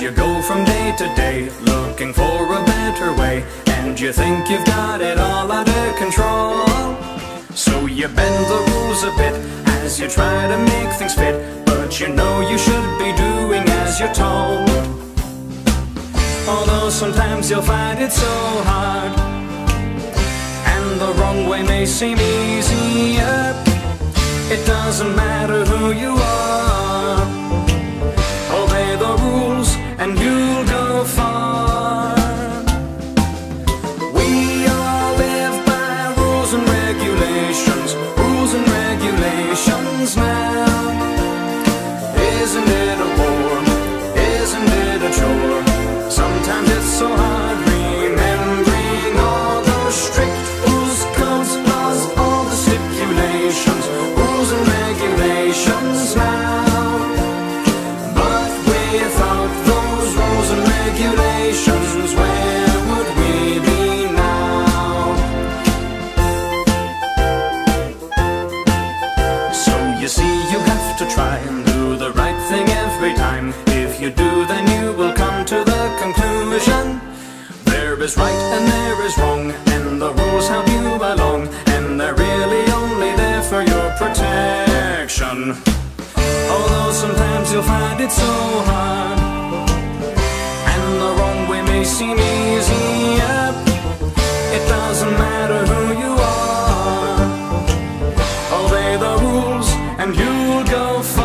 You go from day to day, looking for a better way, and you think you've got it all under control. So you bend the rules a bit as you try to make things fit, but you know you should be doing as you're told. Although sometimes you'll find it so hard, and the wrong way may seem easier. It doesn't matter who you are, and you'll go far. We all live by rules and regulations, rules and regulations now. Isn't it a bore? Isn't it a chore? Sometimes it's so hard remembering all those strict rules, codes, laws, all the stipulations, regulations, where would we be now? So you see, you have to try and do the right thing every time. If you do, then you will come to the conclusion. There is right and there is wrong, and the rules help you along, and they're really only there for your protection. Although sometimes you'll find it so hard, seem easier. It doesn't matter who you are. Obey the rules and you'll go far.